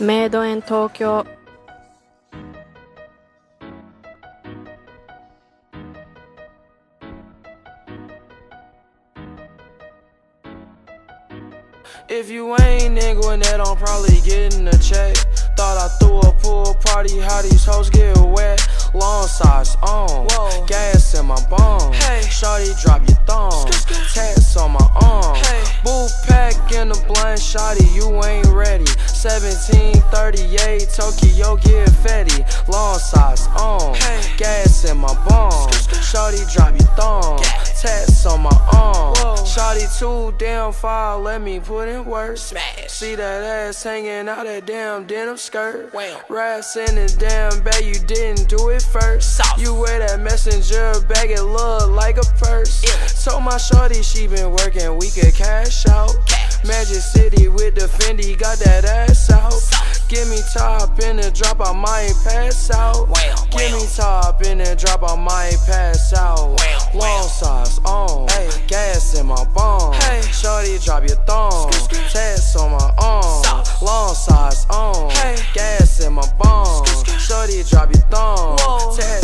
メイドイン東京 If you ain't nigga that, I'm probably getting a check. Thought I threw a pool party, how these hoes get wet. Long size on, Whoa. gas in my bone. Hey. Shorty drop your Shotty, you ain't ready. 1738, Tokyo get fetty. Long socks on, Hey. gas in my bone. Shorty drop your thumb, tats on my arm. Shotty too damn far, let me put in work. Smash. See that ass hanging out that damn denim skirt. Wham. Rats in the damn bag, you didn't do it first. You wear that messenger bag, it look like a purse. Ew. Told my shorty she been working, we could cash out. Cash. Magic City with the Fendi, got that ass out. Sauce. Give me top in the drop, I might pass out. Give me top in the drop, I might pass out. Long size on, gas in my bone. Hey. Shorty drop your thong. Tats on my arm. Long size on, gas in my bone. Shorty drop your Whoa. tats on my arm.